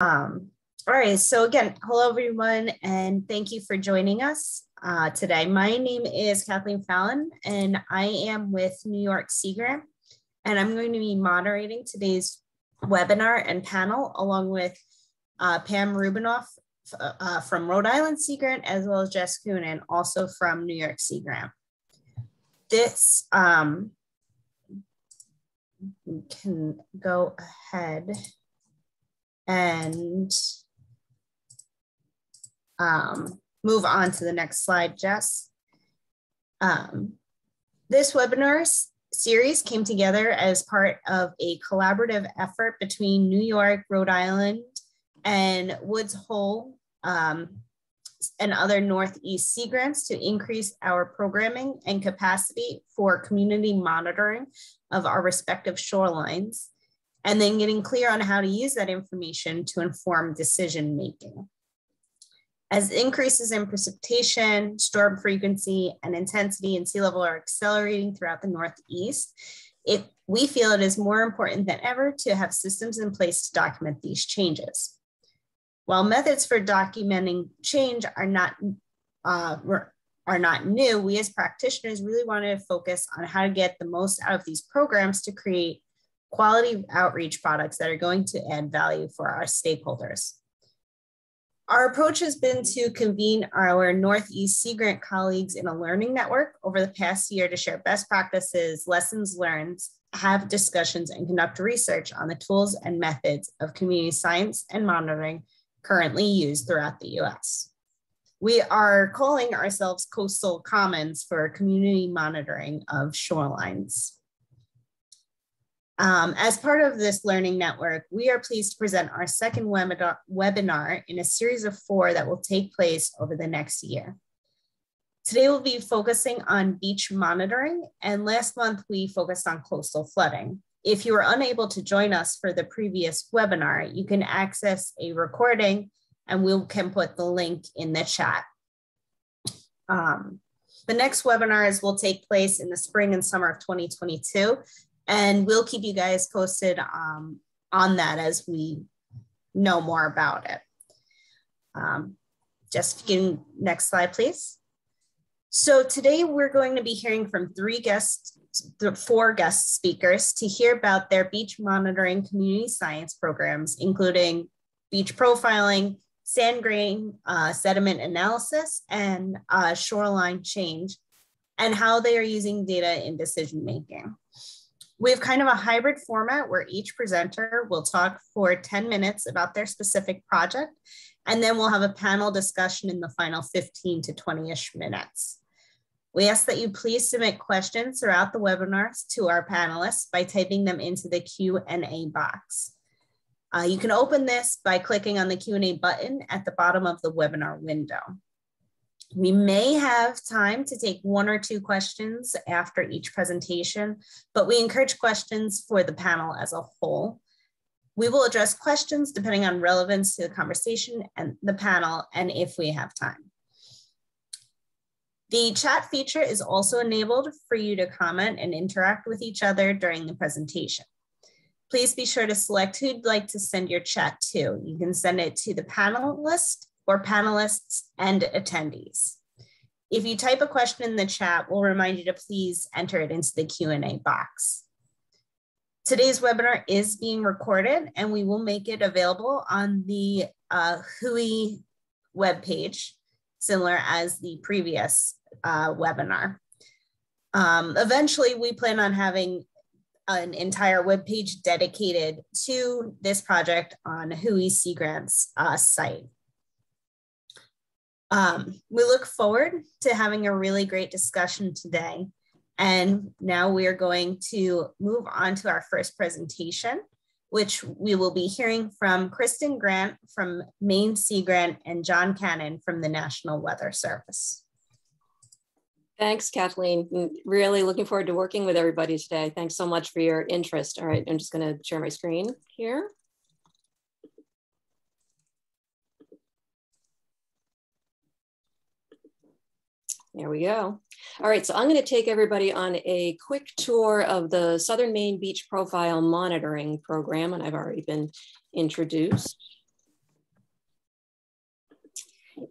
Um, all right, so again, hello everyone, and thank you for joining us uh, today. My name is Kathleen Fallon, and I am with New York Sea Grant, and I'm going to be moderating today's webinar and panel along with uh, Pam Rubinoff uh, from Rhode Island Sea Grant, as well as Jess Coonan, also from New York Sea Grant. This, um, can go ahead and um, move on to the next slide, Jess. Um, this webinar series came together as part of a collaborative effort between New York, Rhode Island, and Woods Hole um, and other Northeast Sea Grants to increase our programming and capacity for community monitoring of our respective shorelines, and then getting clear on how to use that information to inform decision making. As increases in precipitation, storm frequency, and intensity and sea level are accelerating throughout the Northeast, it, we feel it is more important than ever to have systems in place to document these changes. While methods for documenting change are not uh, are not new, we as practitioners really want to focus on how to get the most out of these programs to create quality outreach products that are going to add value for our stakeholders. Our approach has been to convene our Northeast Sea Grant colleagues in a learning network over the past year to share best practices, lessons learned, have discussions, and conduct research on the tools and methods of community science and monitoring currently used throughout the US. We are calling ourselves Coastal Commons for community monitoring of shorelines. Um, as part of this learning network, we are pleased to present our second webinar, in a series of four that will take place over the next year. Today we'll be focusing on beach monitoring, and last month we focused on coastal flooding. If you were unable to join us for the previous webinar, you can access a recording and we can put the link in the chat. Um, the next webinars will take place in the spring and summer of 2022, and we'll keep you guys posted um, on that as we know more about it. Um, just next slide, please. So today we're going to be hearing from three guests, four guest speakers to hear about their beach monitoring community science programs, including beach profiling, sand grain uh, sediment analysis, and uh, shoreline change, and how they are using data in decision making. We have kind of a hybrid format where each presenter will talk for 10 minutes about their specific project, and then we'll have a panel discussion in the final 15 to 20-ish minutes. We ask that you please submit questions throughout the webinars to our panelists by typing them into the Q&A box. Uh, you can open this by clicking on the Q&A button at the bottom of the webinar window. We may have time to take one or two questions after each presentation, but we encourage questions for the panel as a whole. We will address questions depending on relevance to the conversation and the panel and if we have time. The chat feature is also enabled for you to comment and interact with each other during the presentation. Please be sure to select who you'd like to send your chat to. You can send it to the panelist or panelists and attendees. If you type a question in the chat, we'll remind you to please enter it into the Q&A box. Today's webinar is being recorded and we will make it available on the uh, WHOI webpage, similar as the previous uh, webinar. Um, eventually, we plan on having an entire webpage dedicated to this project on WHOI Sea Grant's uh, site. Um, we look forward to having a really great discussion today. And now we are going to move on to our first presentation, which we will be hearing from Kristen Grant from Maine Sea Grant and John Cannon from the National Weather Service. Thanks, Kathleen. Really looking forward to working with everybody today. Thanks so much for your interest. All right, I'm just gonna share my screen here. There we go. All right, so I'm gonna take everybody on a quick tour of the Southern Maine Beach Profile Monitoring Program, and I've already been introduced.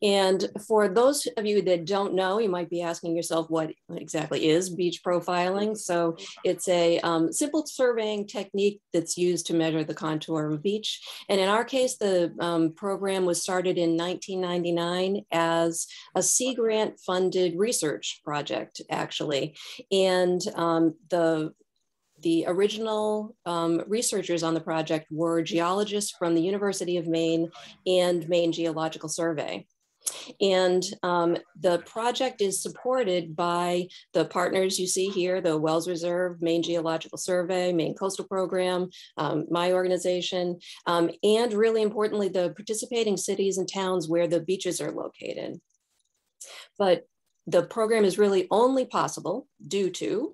And for those of you that don't know, you might be asking yourself what exactly is beach profiling. So it's a um, simple surveying technique that's used to measure the contour of a beach. And in our case, the um, program was started in 1999 as a Sea Grant funded research project, actually. And um, the the original um, researchers on the project were geologists from the University of Maine and Maine Geological Survey. And um, the project is supported by the partners you see here, the Wells Reserve, Maine Geological Survey, Maine Coastal Program, um, my organization, um, and really importantly, the participating cities and towns where the beaches are located. But the program is really only possible due to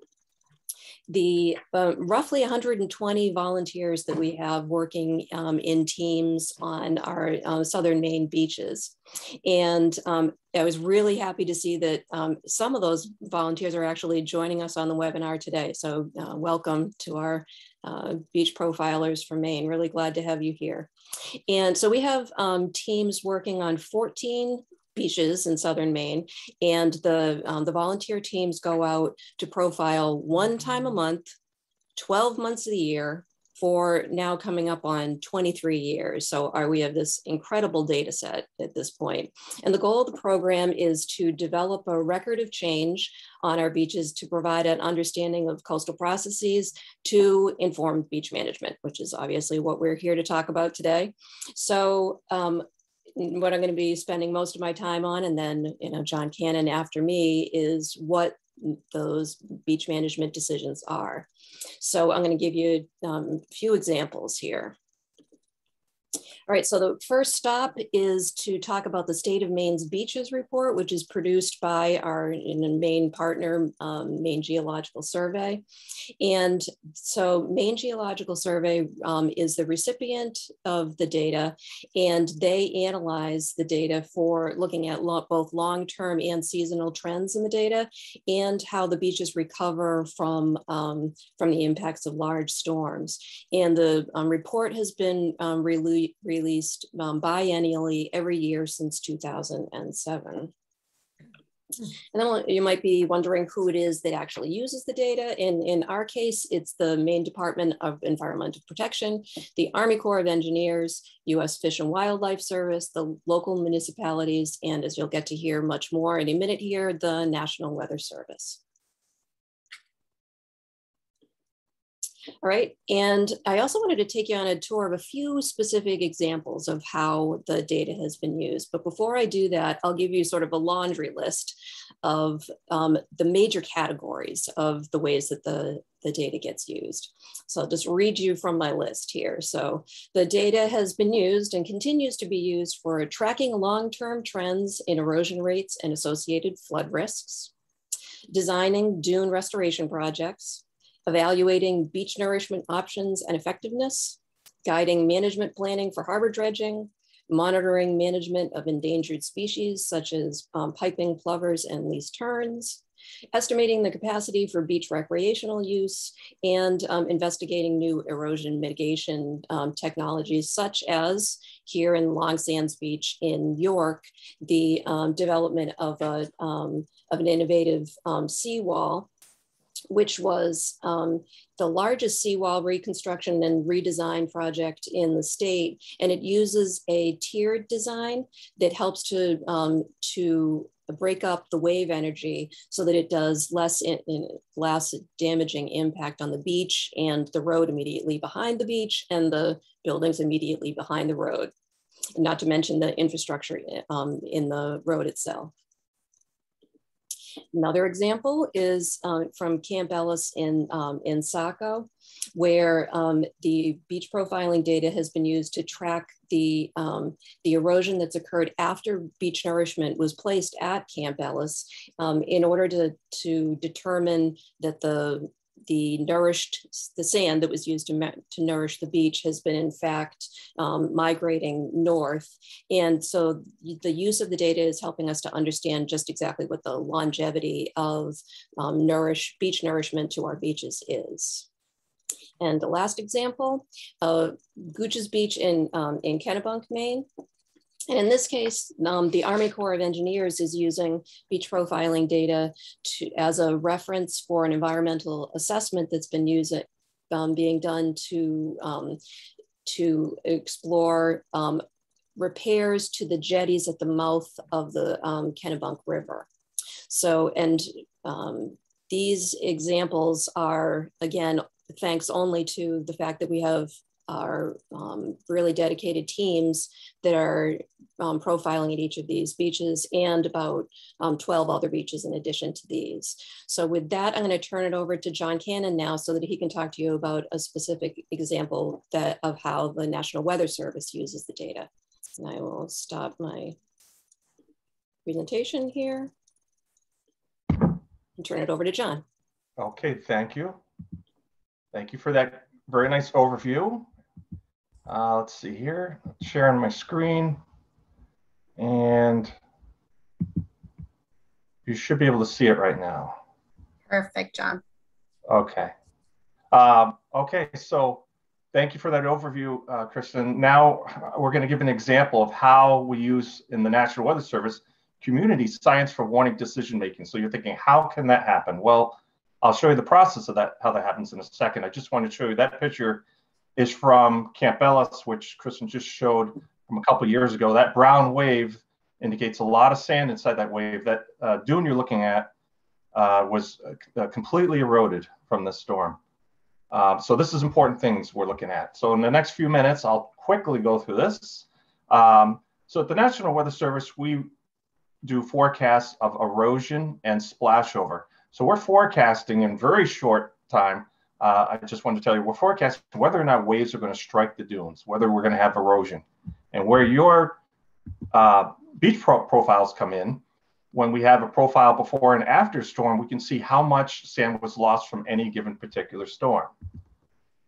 the uh, roughly 120 volunteers that we have working um, in teams on our uh, southern Maine beaches. And um, I was really happy to see that um, some of those volunteers are actually joining us on the webinar today. So uh, welcome to our uh, beach profilers from Maine. Really glad to have you here. And so we have um, teams working on 14 beaches in southern Maine, and the um, the volunteer teams go out to profile one time a month, 12 months of the year for now coming up on 23 years. So are, we have this incredible data set at this point. And the goal of the program is to develop a record of change on our beaches to provide an understanding of coastal processes to inform beach management, which is obviously what we're here to talk about today. So um, what I'm going to be spending most of my time on, and then you know John Cannon after me is what those beach management decisions are. So I'm going to give you um, a few examples here. All right, so the first stop is to talk about the State of Maine's Beaches Report, which is produced by our Maine partner, um, Maine Geological Survey. And so Maine Geological Survey um, is the recipient of the data, and they analyze the data for looking at lo both long-term and seasonal trends in the data, and how the beaches recover from, um, from the impacts of large storms. And the um, report has been um, released released um, biennially every year since 2007. And then you might be wondering who it is that actually uses the data. In, in our case, it's the Maine Department of Environmental Protection, the Army Corps of Engineers, US Fish and Wildlife Service, the local municipalities, and as you'll get to hear much more in a minute here, the National Weather Service. All right. And I also wanted to take you on a tour of a few specific examples of how the data has been used. But before I do that, I'll give you sort of a laundry list of um, the major categories of the ways that the, the data gets used. So I'll just read you from my list here. So the data has been used and continues to be used for tracking long-term trends in erosion rates and associated flood risks, designing dune restoration projects, evaluating beach nourishment options and effectiveness, guiding management planning for harbor dredging, monitoring management of endangered species such as um, piping plovers and least terns, estimating the capacity for beach recreational use, and um, investigating new erosion mitigation um, technologies such as here in Long Sands Beach in York, the um, development of, a, um, of an innovative um, seawall which was um, the largest seawall reconstruction and redesign project in the state. And it uses a tiered design that helps to, um, to break up the wave energy so that it does less, in, in, less damaging impact on the beach and the road immediately behind the beach and the buildings immediately behind the road. Not to mention the infrastructure um, in the road itself. Another example is uh, from Camp Ellis in, um, in Saco, where um, the beach profiling data has been used to track the, um, the erosion that's occurred after beach nourishment was placed at Camp Ellis um, in order to, to determine that the the nourished, the sand that was used to, to nourish the beach has been in fact um, migrating north. And so the use of the data is helping us to understand just exactly what the longevity of um, nourish, beach nourishment to our beaches is. And the last example, uh, Gooch's Beach in, um, in Kennebunk, Maine. And in this case, um, the Army Corps of Engineers is using beach profiling data to, as a reference for an environmental assessment that's been um, being done to, um, to explore um, repairs to the jetties at the mouth of the um, Kennebunk River. So, and um, these examples are, again, thanks only to the fact that we have our um, really dedicated teams that are um, profiling at each of these beaches and about um, 12 other beaches in addition to these. So with that, I'm going to turn it over to John Cannon now so that he can talk to you about a specific example that of how the National Weather Service uses the data. And I will stop my presentation here and turn it over to John. Okay, thank you. Thank you for that very nice overview. Uh, let's see here, sharing my screen. And you should be able to see it right now. Perfect, John. Okay. Um, okay, so thank you for that overview, uh, Kristen. Now we're going to give an example of how we use in the National Weather Service community science for warning decision making. So you're thinking, how can that happen? Well, I'll show you the process of that, how that happens in a second. I just want to show you that picture is from Camp Ellis, which Kristen just showed from a couple years ago. That brown wave indicates a lot of sand inside that wave. That uh, dune you're looking at uh, was uh, completely eroded from this storm. Um, so this is important things we're looking at. So in the next few minutes, I'll quickly go through this. Um, so at the National Weather Service, we do forecasts of erosion and splashover. So we're forecasting in very short time uh, I just wanted to tell you we're forecasting whether or not waves are going to strike the dunes, whether we're going to have erosion, and where your uh, beach pro profiles come in. When we have a profile before and after storm, we can see how much sand was lost from any given particular storm.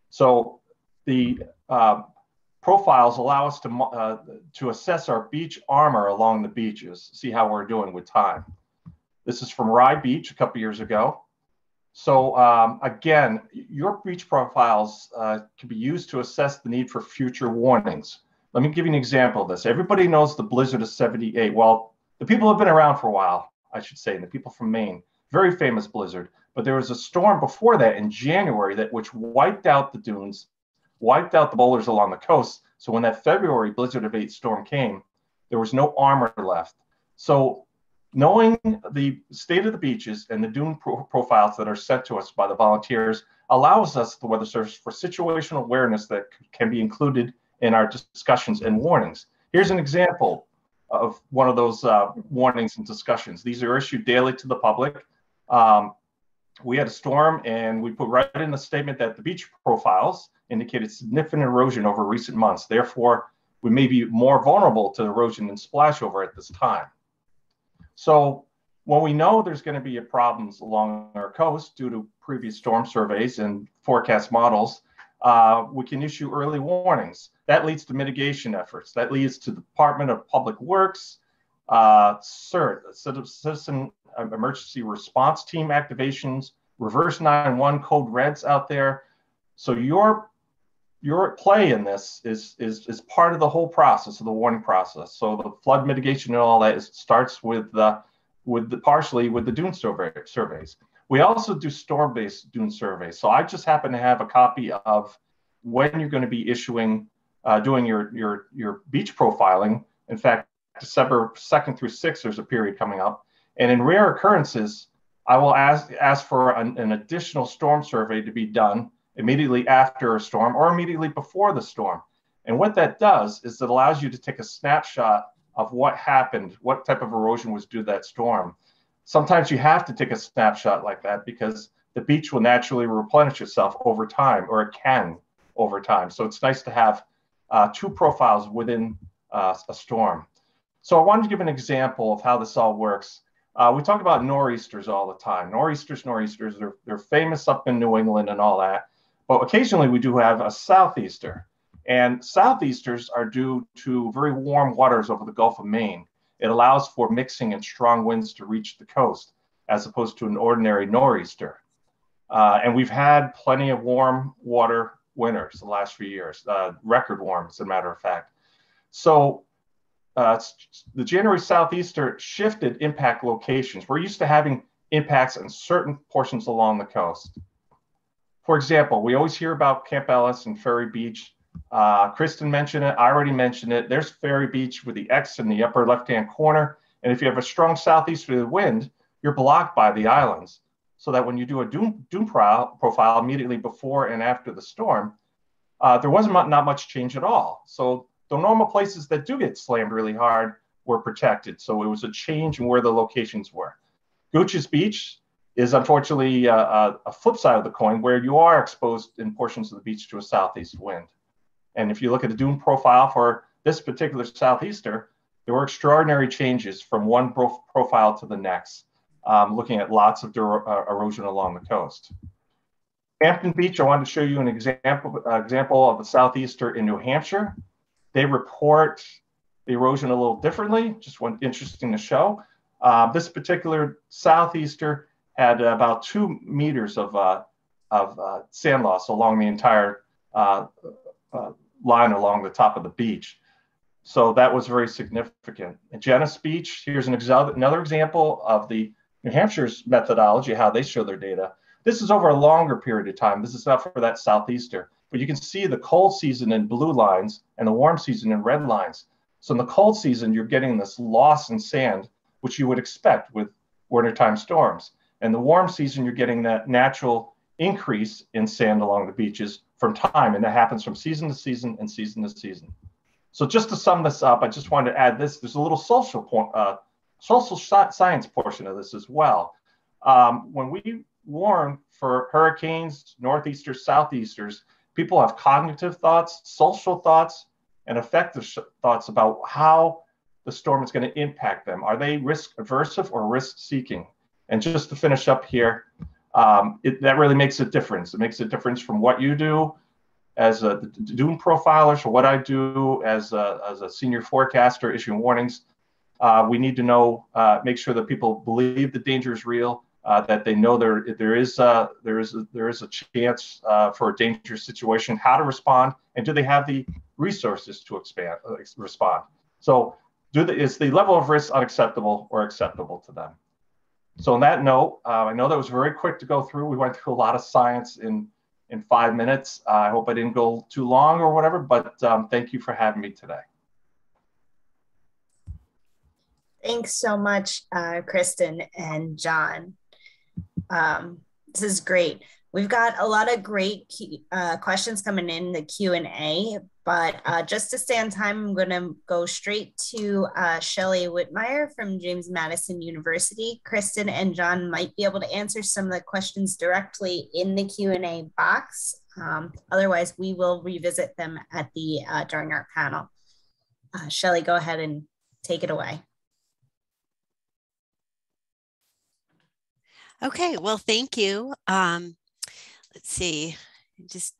So the uh, profiles allow us to, uh, to assess our beach armor along the beaches, see how we're doing with time. This is from Rye Beach a couple years ago. So um, again, your breach profiles uh, can be used to assess the need for future warnings. Let me give you an example of this. Everybody knows the blizzard of 78. Well, the people have been around for a while, I should say, the people from Maine. Very famous blizzard. But there was a storm before that in January that which wiped out the dunes, wiped out the boulders along the coast. So when that February blizzard of 8 storm came, there was no armor left. So knowing the state of the beaches and the dune pro profiles that are sent to us by the volunteers allows us the weather service for situational awareness that can be included in our discussions and warnings. Here's an example of one of those uh, warnings and discussions. These are issued daily to the public. Um, we had a storm and we put right in the statement that the beach profiles indicated significant erosion over recent months. Therefore we may be more vulnerable to erosion and splashover at this time so when we know there's going to be problems along our coast due to previous storm surveys and forecast models, uh, we can issue early warnings. That leads to mitigation efforts. That leads to the Department of Public Works, uh, CERT, Citizen Emergency Response Team activations, reverse 911 code reds out there. So your your play in this is, is, is part of the whole process of the warning process. So the flood mitigation and all that is, starts with the, with the partially with the dune survey, surveys. We also do storm-based dune surveys. So I just happen to have a copy of when you're going to be issuing, uh, doing your, your, your beach profiling. In fact, December 2nd through 6th, there's a period coming up. And in rare occurrences, I will ask, ask for an, an additional storm survey to be done immediately after a storm or immediately before the storm. And what that does is it allows you to take a snapshot of what happened, what type of erosion was due to that storm. Sometimes you have to take a snapshot like that because the beach will naturally replenish itself over time, or it can over time. So it's nice to have uh, two profiles within uh, a storm. So I wanted to give an example of how this all works. Uh, we talk about nor'easters all the time. Nor'easters, nor'easters, they're, they're famous up in New England and all that. But occasionally we do have a southeaster. And southeasters are due to very warm waters over the Gulf of Maine. It allows for mixing and strong winds to reach the coast, as opposed to an ordinary nor'easter. Uh, and we've had plenty of warm water winters the last few years, uh, record warm, as a matter of fact. So uh, the January southeaster shifted impact locations. We're used to having impacts in certain portions along the coast. For example, we always hear about Camp Ellis and Ferry Beach. Uh, Kristen mentioned it. I already mentioned it. There's Ferry Beach with the X in the upper left-hand corner. And if you have a strong southeasterly wind, you're blocked by the islands. So that when you do a dune, dune profile immediately before and after the storm, uh, there wasn't not much change at all. So the normal places that do get slammed really hard were protected. So it was a change in where the locations were. Gooch's Beach is unfortunately uh, a flip side of the coin where you are exposed in portions of the beach to a southeast wind. And if you look at the dune profile for this particular southeaster, there were extraordinary changes from one pro profile to the next, um, looking at lots of uh, erosion along the coast. Hampton Beach, I wanted to show you an example, uh, example of a southeaster in New Hampshire. They report the erosion a little differently, just one interesting to show. Uh, this particular southeaster had about two meters of, uh, of uh, sand loss along the entire uh, uh, line along the top of the beach. So that was very significant. In Jenness Beach, here's an exa another example of the New Hampshire's methodology, how they show their data. This is over a longer period of time. This is not for that southeaster, but you can see the cold season in blue lines and the warm season in red lines. So in the cold season, you're getting this loss in sand which you would expect with wintertime storms. And the warm season, you're getting that natural increase in sand along the beaches from time, and that happens from season to season and season to season. So just to sum this up, I just wanted to add this. There's a little social point, uh, social science portion of this as well. Um, when we warn for hurricanes, northeasters, southeasters, people have cognitive thoughts, social thoughts, and affective thoughts about how the storm is going to impact them. Are they risk aversive or risk seeking? And just to finish up here, um, it, that really makes a difference. It makes a difference from what you do as a dune profiler to what I do as a, as a senior forecaster issuing warnings. Uh, we need to know, uh, make sure that people believe the danger is real, uh, that they know there there is a, there is a, there is a chance uh, for a dangerous situation, how to respond, and do they have the resources to expand uh, respond. So do the, is the level of risk unacceptable or acceptable to them? So on that note, uh, I know that was very quick to go through. We went through a lot of science in, in five minutes. Uh, I hope I didn't go too long or whatever, but um, thank you for having me today. Thanks so much, uh, Kristen and John. Um, this is great. We've got a lot of great uh, questions coming in the Q&A, but uh, just to stay on time, I'm going to go straight to uh, Shelley Whitmeyer from James Madison University. Kristen and John might be able to answer some of the questions directly in the Q&A box. Um, otherwise, we will revisit them at the uh, during our panel. Uh, Shelley, go ahead and take it away. Okay, well, thank you. Um, let's see, just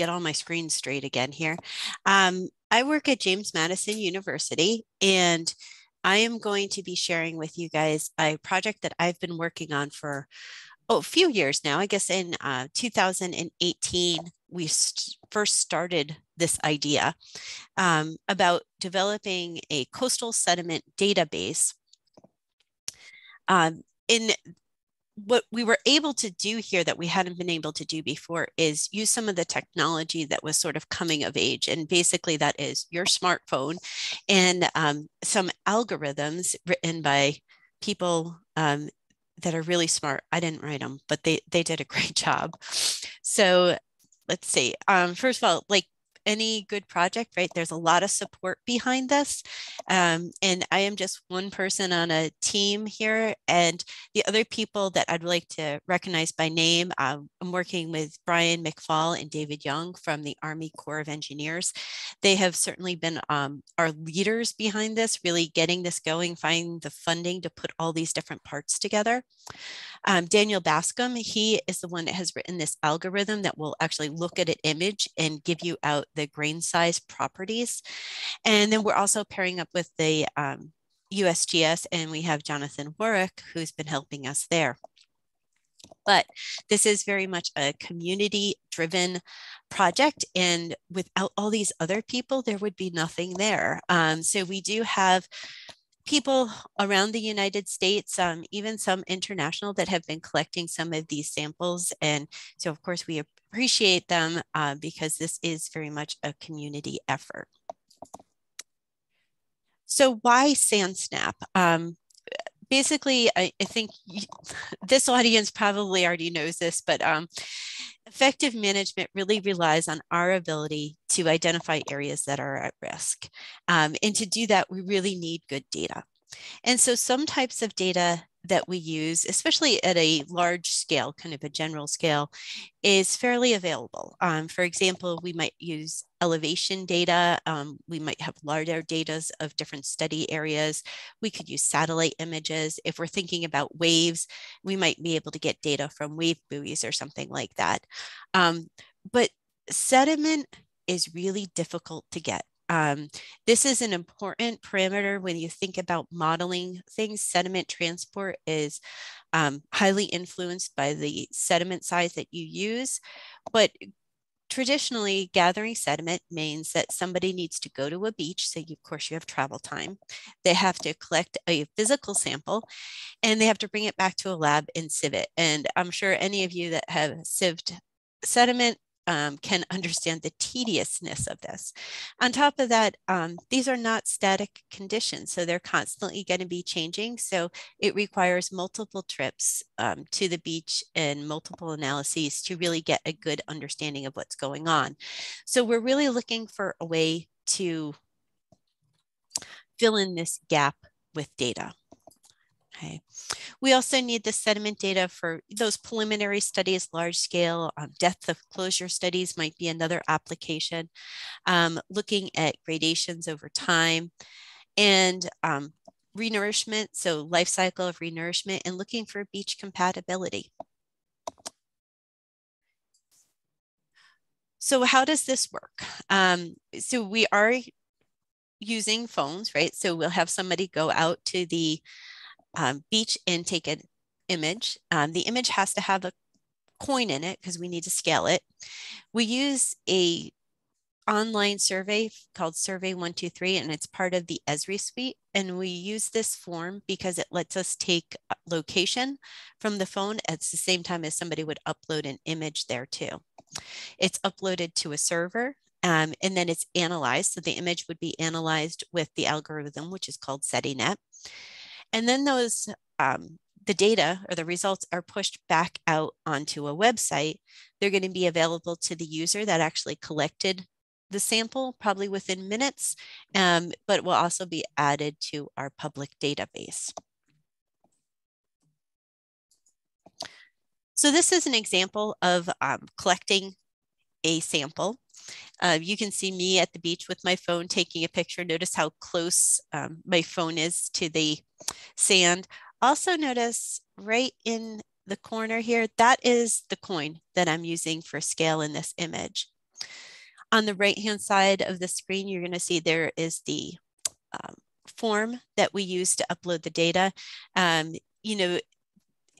get all my screen straight again here. Um, I work at James Madison University and I am going to be sharing with you guys a project that I've been working on for oh, a few years now. I guess in uh, 2018, we st first started this idea um, about developing a coastal sediment database. Um, in what we were able to do here that we hadn't been able to do before is use some of the technology that was sort of coming of age. And basically, that is your smartphone and um, some algorithms written by people um, that are really smart. I didn't write them, but they, they did a great job. So let's see. Um, first of all, like any good project, right? There's a lot of support behind this. Um, and I am just one person on a team here. And the other people that I'd like to recognize by name, um, I'm working with Brian McFall and David Young from the Army Corps of Engineers. They have certainly been um, our leaders behind this, really getting this going, finding the funding to put all these different parts together. Um, Daniel Buscombe, he is the one that has written this algorithm that will actually look at an image and give you out the grain size properties. And then we're also pairing up with the um, USGS and we have Jonathan Warrick who's been helping us there. But this is very much a community driven project. And without all these other people, there would be nothing there. Um, so we do have people around the United States, um, even some international that have been collecting some of these samples. And so, of course, we appreciate them uh, because this is very much a community effort. So why SandSnap? Um, basically, I, I think this audience probably already knows this, but um, effective management really relies on our ability to identify areas that are at risk. Um, and to do that, we really need good data. And so some types of data that we use, especially at a large scale, kind of a general scale, is fairly available. Um, for example, we might use elevation data. Um, we might have LiDAR data of different study areas. We could use satellite images. If we're thinking about waves, we might be able to get data from wave buoys or something like that. Um, but sediment is really difficult to get. Um, this is an important parameter when you think about modeling things. Sediment transport is um, highly influenced by the sediment size that you use, but traditionally gathering sediment means that somebody needs to go to a beach so you, of course you have travel time. They have to collect a physical sample and they have to bring it back to a lab and sieve it. And i'm sure any of you that have sieved sediment um, can understand the tediousness of this. On top of that, um, these are not static conditions, so they're constantly going to be changing. So it requires multiple trips um, to the beach and multiple analyses to really get a good understanding of what's going on. So we're really looking for a way to fill in this gap with data. Okay. We also need the sediment data for those preliminary studies, large scale um, depth of closure studies might be another application. Um, looking at gradations over time and um, renourishment, so life cycle of renourishment and looking for beach compatibility. So how does this work? Um, so we are using phones, right? So we'll have somebody go out to the um, beach and take an image. Um, the image has to have a coin in it because we need to scale it. We use a online survey called Survey 123, and it's part of the Esri suite. And we use this form because it lets us take location from the phone at the same time as somebody would upload an image there too. It's uploaded to a server um, and then it's analyzed. So the image would be analyzed with the algorithm, which is called SediNet. And then those, um, the data or the results are pushed back out onto a website. They're going to be available to the user that actually collected the sample probably within minutes, um, but will also be added to our public database. So this is an example of um, collecting a sample. Uh, you can see me at the beach with my phone taking a picture. Notice how close um, my phone is to the sand. Also notice right in the corner here, that is the coin that I'm using for scale in this image. On the right-hand side of the screen, you're gonna see there is the um, form that we use to upload the data. Um, you know,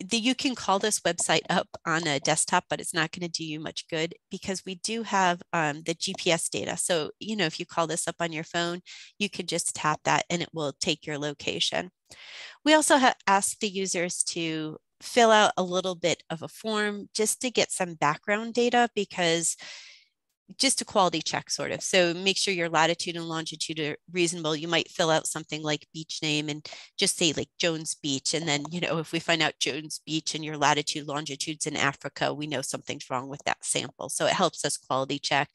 the, you can call this website up on a desktop, but it's not going to do you much good because we do have um, the GPS data. So, you know, if you call this up on your phone, you could just tap that and it will take your location. We also ask the users to fill out a little bit of a form just to get some background data because just a quality check sort of. So make sure your latitude and longitude are reasonable. You might fill out something like beach name and just say like Jones Beach. And then, you know, if we find out Jones Beach and your latitude, longitude's in Africa, we know something's wrong with that sample. So it helps us quality check.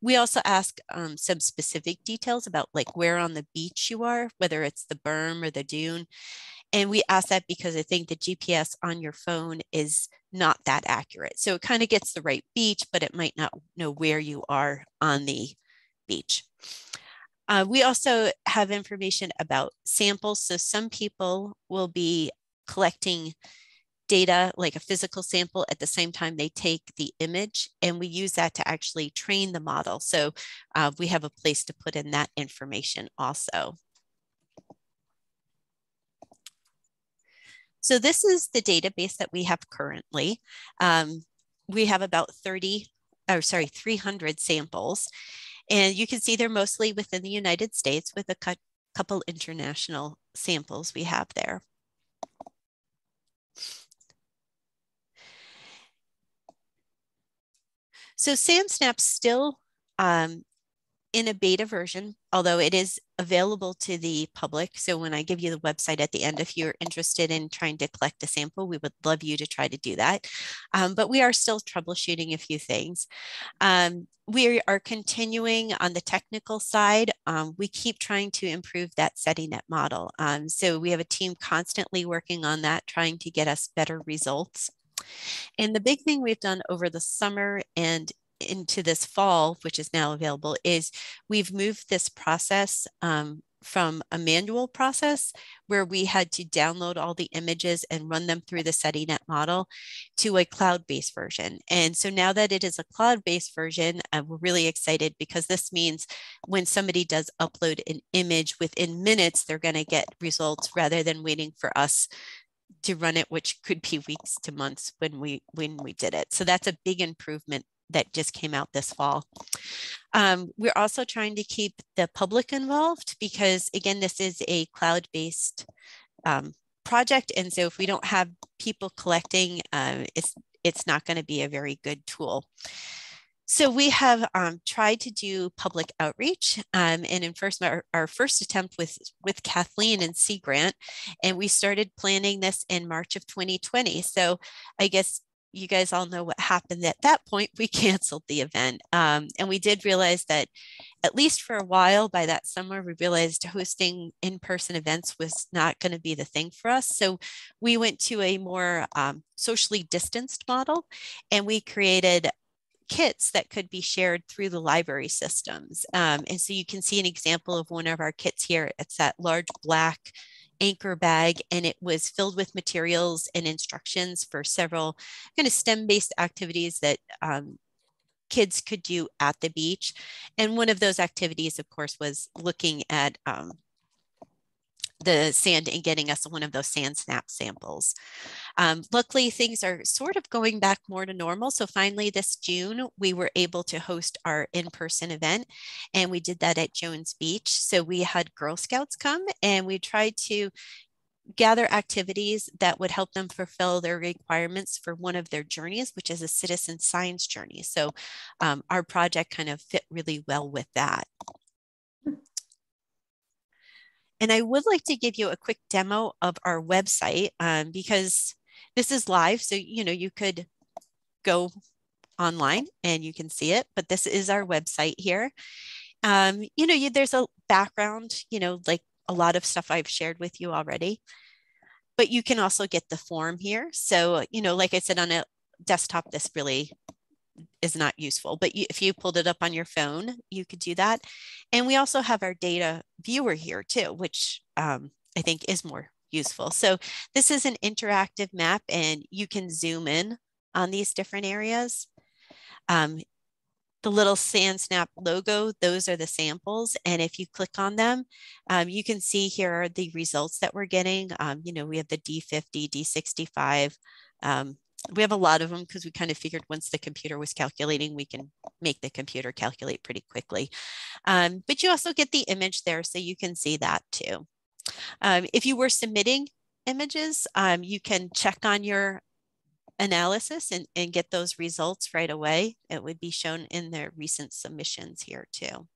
We also ask um, some specific details about like where on the beach you are, whether it's the berm or the dune. And we ask that because I think the GPS on your phone is not that accurate. So it kind of gets the right beach, but it might not know where you are on the beach. Uh, we also have information about samples. So some people will be collecting data like a physical sample at the same time they take the image and we use that to actually train the model. So uh, we have a place to put in that information also. So this is the database that we have currently. Um, we have about 30, or sorry, 300 samples. And you can see they're mostly within the United States with a couple international samples we have there. So SandSnap still um, in a beta version, although it is available to the public. So when I give you the website at the end, if you're interested in trying to collect a sample, we would love you to try to do that. Um, but we are still troubleshooting a few things. Um, we are continuing on the technical side. Um, we keep trying to improve that SediNet model. Um, so we have a team constantly working on that, trying to get us better results. And the big thing we've done over the summer and into this fall, which is now available, is we've moved this process um, from a manual process where we had to download all the images and run them through the SediNet model to a cloud-based version. And so now that it is a cloud-based version, uh, we're really excited because this means when somebody does upload an image within minutes, they're going to get results rather than waiting for us to run it, which could be weeks to months when we when we did it. So that's a big improvement that just came out this fall. Um, we're also trying to keep the public involved because again, this is a cloud-based um, project. And so if we don't have people collecting, uh, it's, it's not gonna be a very good tool. So we have um, tried to do public outreach, um, and in first our, our, first attempt with with Kathleen and Sea Grant, and we started planning this in March of 2020. So I guess you guys all know what happened at that point. We canceled the event. Um, and we did realize that, at least for a while by that summer, we realized hosting in person events was not going to be the thing for us. So we went to a more um, socially distanced model and we created kits that could be shared through the library systems. Um, and so you can see an example of one of our kits here. It's that large black anchor bag and it was filled with materials and instructions for several kind of STEM-based activities that um, kids could do at the beach. And one of those activities, of course, was looking at um, the sand and getting us one of those sand snap samples. Um, luckily, things are sort of going back more to normal. So finally this June, we were able to host our in-person event and we did that at Jones Beach. So we had Girl Scouts come and we tried to gather activities that would help them fulfill their requirements for one of their journeys, which is a citizen science journey. So um, our project kind of fit really well with that. And I would like to give you a quick demo of our website um, because this is live. So, you know, you could go online and you can see it, but this is our website here. Um, you know, you, there's a background, you know, like a lot of stuff I've shared with you already, but you can also get the form here. So, you know, like I said, on a desktop, this really is not useful. But you, if you pulled it up on your phone, you could do that. And we also have our data viewer here too, which um, I think is more useful. So this is an interactive map and you can zoom in on these different areas. Um, the little SandSnap logo, those are the samples. And if you click on them, um, you can see here are the results that we're getting. Um, you know, we have the D50, D65, um, we have a lot of them because we kind of figured once the computer was calculating, we can make the computer calculate pretty quickly. Um, but you also get the image there so you can see that too. Um, if you were submitting images, um, you can check on your analysis and, and get those results right away. It would be shown in the recent submissions here too.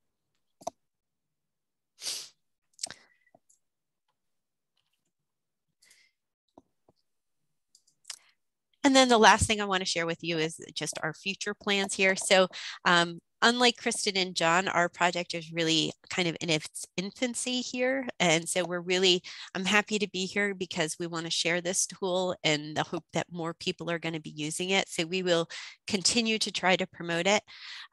And then the last thing I want to share with you is just our future plans here. So um, unlike Kristen and John, our project is really kind of in its infancy here. And so we're really, I'm happy to be here because we want to share this tool and the hope that more people are going to be using it. So we will continue to try to promote it.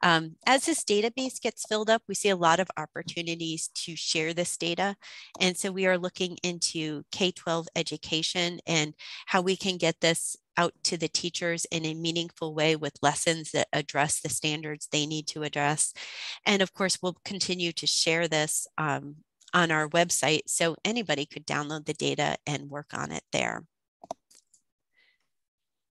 Um, as this database gets filled up, we see a lot of opportunities to share this data. And so we are looking into K-12 education and how we can get this out to the teachers in a meaningful way with lessons that address the standards they need to address. And of course, we'll continue to share this um, on our website so anybody could download the data and work on it there.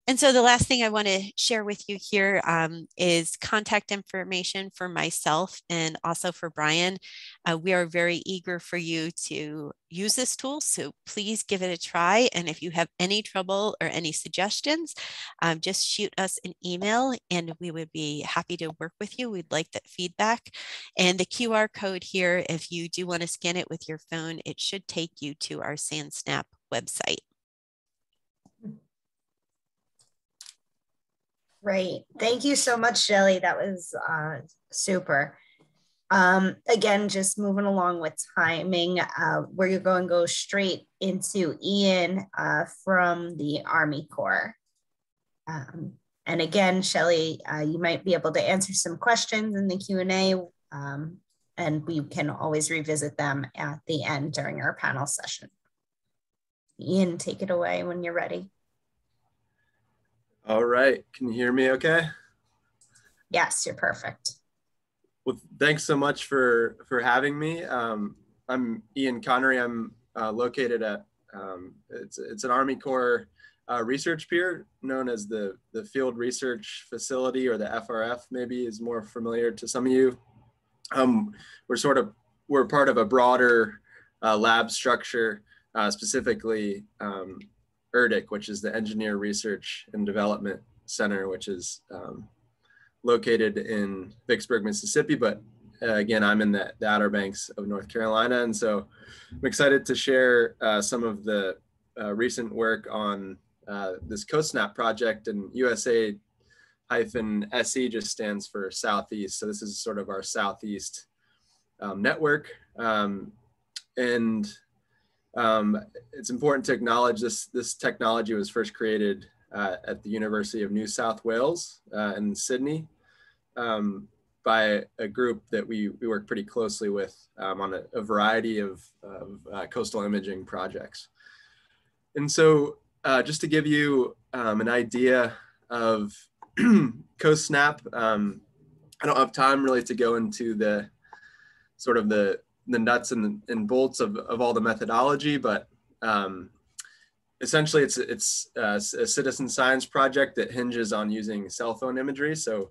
And so the last thing I want to share with you here um, is contact information for myself and also for Brian. Uh, we are very eager for you to use this tool, so please give it a try. And if you have any trouble or any suggestions, um, just shoot us an email and we would be happy to work with you. We'd like that feedback. And the QR code here, if you do want to scan it with your phone, it should take you to our SandSnap website. Great. Thank you so much, Shelley. That was uh, super. Um, again, just moving along with timing, uh, we're going to go straight into Ian uh, from the Army Corps. Um, and again, Shelley, uh, you might be able to answer some questions in the Q&A, um, and we can always revisit them at the end during our panel session. Ian, take it away when you're ready. All right. Can you hear me okay? Yes, you're perfect. Well, thanks so much for, for having me. Um, I'm Ian Conery. I'm uh, located at, um, it's, it's an Army Corps uh, research pier known as the, the Field Research Facility or the FRF maybe is more familiar to some of you. Um, we're sort of, we're part of a broader uh, lab structure, uh, specifically ERDC, which is the Engineer Research and Development Center, which is um, located in Vicksburg, Mississippi. But uh, again, I'm in the, the, Outer Banks of North Carolina. And so I'm excited to share uh, some of the uh, recent work on uh, this CoastSnap project and USA hyphen SE just stands for Southeast. So this is sort of our Southeast um, network. Um, and um, it's important to acknowledge this, this technology was first created uh, at the University of New South Wales uh, in Sydney um, by a group that we, we work pretty closely with um, on a, a, variety of, of uh, coastal imaging projects. And so uh, just to give you um, an idea of CoastSnap, um, I don't have time really to go into the sort of the the nuts and, and bolts of, of all the methodology, but um, essentially it's it's a, a, citizen science project that hinges on using cell phone imagery. So,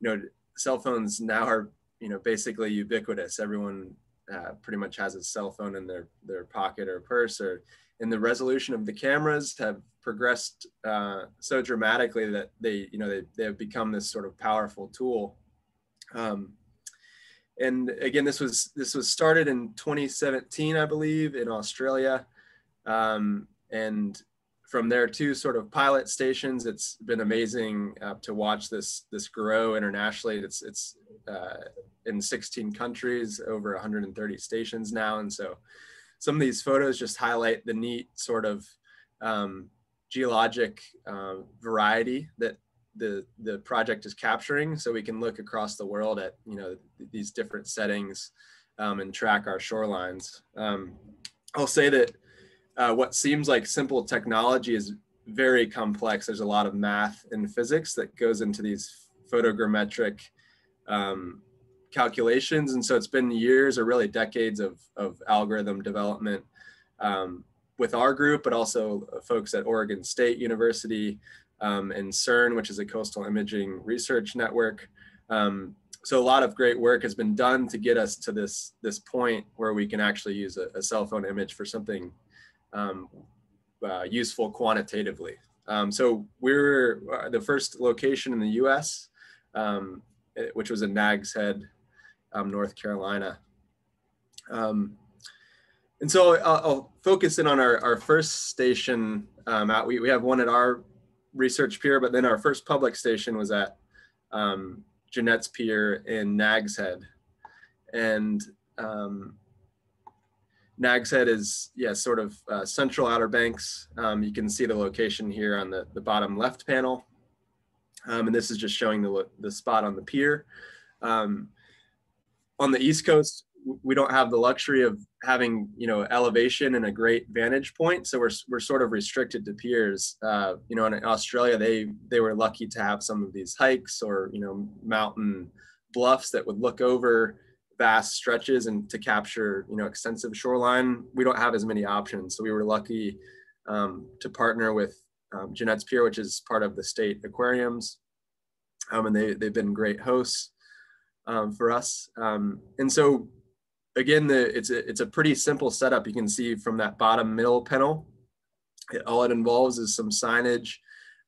you know, cell phones now are you know basically ubiquitous. Everyone uh, pretty much has a cell phone in their their pocket or purse, or in the resolution of the cameras have progressed uh, so dramatically that they you know they, they have become this sort of powerful tool. Um, and again, this was this was started in 2017, I believe, in Australia, um, and from there two sort of pilot stations. It's been amazing uh, to watch this this grow internationally. It's it's uh, in 16 countries, over 130 stations now, and so some of these photos just highlight the neat sort of um, geologic uh, variety that the the project is capturing so we can look across the world at you know these different settings um, and track our shorelines. Um, i'll say that uh, what seems like simple technology is very complex. There's a lot of math and physics that goes into these photogrammetric um, calculations and so it's been years or really decades of, of algorithm development um, with our group but also folks at oregon state university um, and CIRN, which is a coastal imaging research network. Um, so a lot of great work has been done to get us to this this point where we can actually use a, a cell phone image for something um, uh, useful quantitatively. Um, so we're uh, the first location in the U.S., um, which was in Nags Head, um, North Carolina. and so I'll, I'll, focus in on our, our first station. Out, we, we have one at our research pier, but then our first public station was at um, Jennette's Pier in Nags Head. And um, Nags Head is, yeah, sort of uh, central Outer Banks. Um, you can see the location here on the, the bottom left panel. Um, and this is just showing the, the spot on the pier. Um, on the East Coast, we don't have the luxury of having you know elevation and a great vantage point so we're, we're sort of restricted to piers uh, you know in australia they they were lucky to have some of these hikes or you know mountain bluffs that would look over vast stretches and to capture you know extensive shoreline we don't have as many options so we were lucky um, to partner with um, Jennette's Pier, which is part of the state aquariums. Um, and they, they've been great hosts um, for us. Um, and so again, the, it's, a, it's a pretty simple setup. You can see from that bottom middle panel, it, all it involves is some signage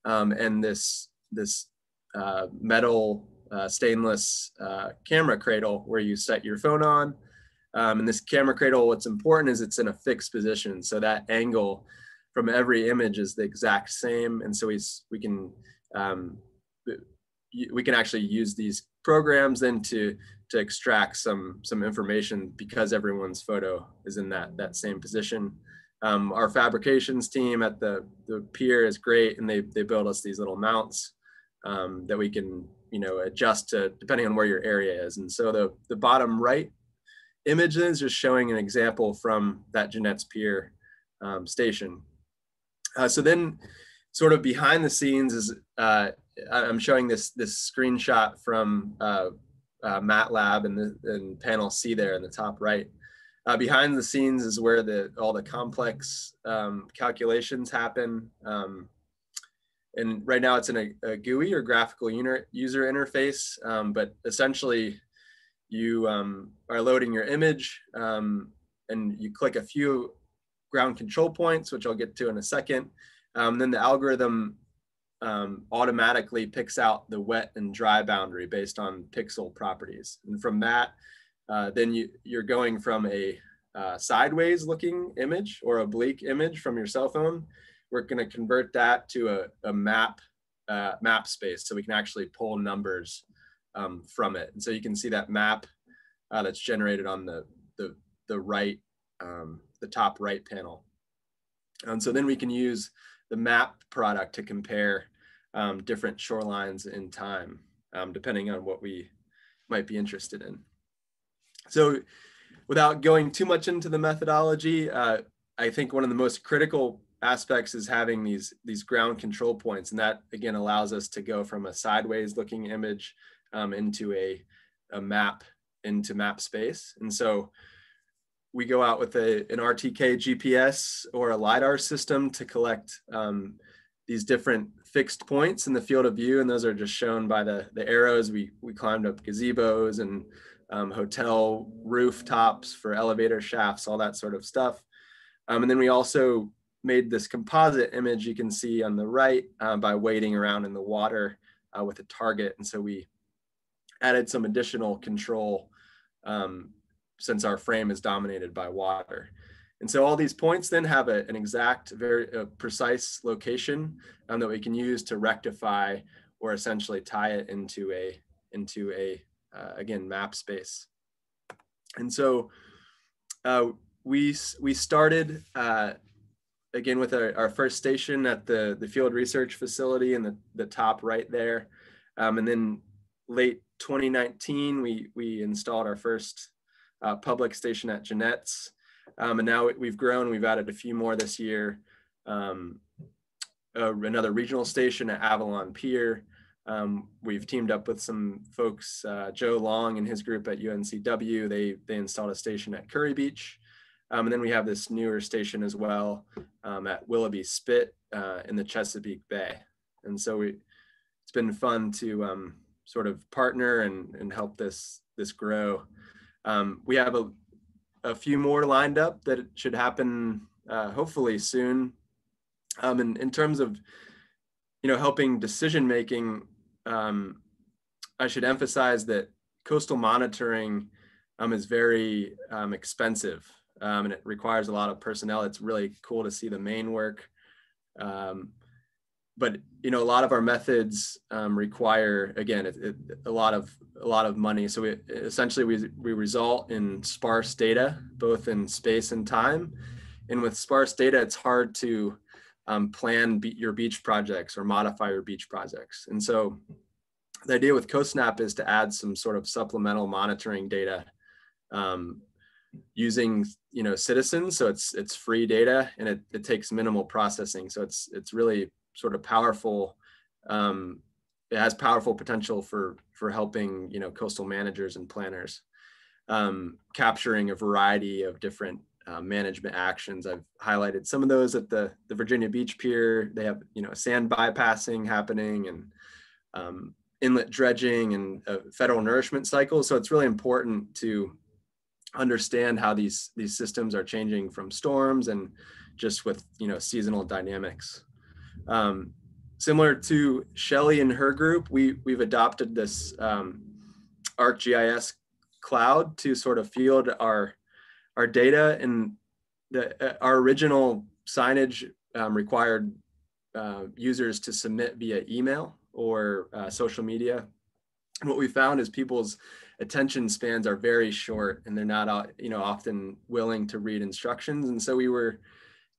um, and this, this uh, metal uh, stainless uh, camera cradle where you set your phone on. Um, and this camera cradle, what's important is it's in a fixed position. So that angle from every image is the exact same. And so we, we can um, we can actually use these programs then to to extract some some information because everyone's photo is in that that same position. Um, our fabrications team at the the pier is great, and they they build us these little mounts um, that we can you know adjust to depending on where your area is. And so the the bottom right image is just showing an example from that Jennette's Pier um, station. Uh, so then, sort of behind the scenes is uh, I'm showing this this screenshot from uh, uh, MATLAB and the and panel C there in the top right. Uh, behind the scenes is where the all the complex um, calculations happen. Um, and right now it's in a, a GUI or graphical user interface, um, but essentially you um, are loading your image um, and you click a few ground control points, which I'll get to in a second. Um, then the algorithm um, automatically picks out the wet and dry boundary based on pixel properties. And from that, uh, then you, you're going from a uh, sideways looking image or oblique image from your cell phone. We're going to convert that to a, a map uh, map space so we can actually pull numbers um, from it. And so you can see that map uh, that's generated on the, the, the right, um, the top right panel. And so then we can use the map product to compare um, different shorelines in time, um, depending on what we might be interested in. So without going too much into the methodology, uh, I think one of the most critical aspects is having these, these ground control points. And that again allows us to go from a sideways looking image um, into a, a map into map space. And so we go out with a, an RTK GPS or a LiDAR system to collect um, these different fixed points in the field of view. And those are just shown by the, the arrows. We, we climbed up gazebos and um, hotel rooftops for elevator shafts, all that sort of stuff. Um, and then we also made this composite image you can see on the right uh, by wading around in the water uh, with a target. And so we added some additional control um, since our frame is dominated by water. And so all these points then have a, an exact, very precise location um, that we can use to rectify or essentially tie it into a, into a uh, again, map space. And so uh, we, we started uh, again with our, our first station at the, the field research facility in the, the top right there. Um, and then late 2019, we, we installed our first uh, public station at Jennette's. Um, and now we've grown, we've added a few more this year. Um, uh, another regional station at Avalon Pier. Um, we've teamed up with some folks, uh, Joe Long and his group at UNCW. They, they installed a station at Kure Beach. Um, and then we have this newer station as well um, at Willoughby Spit uh, in the Chesapeake Bay. And so we, it's been fun to um, sort of partner and, and help this, this grow. Um, we have a, a few more lined up that should happen uh, hopefully soon. Um, and in terms of, you know, helping decision making, um, I should emphasize that coastal monitoring um, is very um, expensive um, and it requires a lot of personnel. It's really cool to see the Maine work. Um, but you know a lot of our methods um, require again it, it, a lot of a lot of money. So we essentially we, we result in sparse data both in space and time. And with sparse data it's hard to um, plan your beach projects or modify your beach projects. And so the idea with CoastSnap is to add some sort of supplemental monitoring data um, using you know citizens. So it's it's free data and it, it takes minimal processing. So it's it's really sort of powerful um, it has powerful potential for for helping you know coastal managers and planners um, capturing a variety of different uh, management actions. I've highlighted some of those at the, the Virginia Beach Pier. They have, you know, sand bypassing happening and um, inlet dredging and federal nourishment cycles. So it's really important to understand how these, these systems are changing from storms and just with, you know, seasonal dynamics. Um, similar to Shelley and her group, we, we've adopted this um, ArcGIS cloud to sort of field our our data and the uh, our original signage um, required uh, users to submit via email or uh, social media. And what we found is people's attention spans are very short and they're not uh, you know often willing to read instructions. And so we were